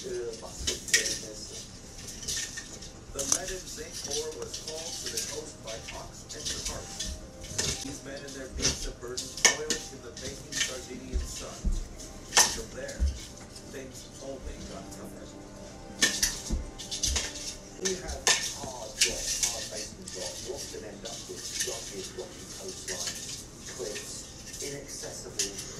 the phosphate business. The leaded zinc ore was hauled to the coast by ox and cart. These men and their beasts of burden toiled in the baking Sardinian sun. From there, things only got tougher. We have hard rock, hard baking rock, rock that end up with rocky, rocky coastlines, cliffs, inaccessible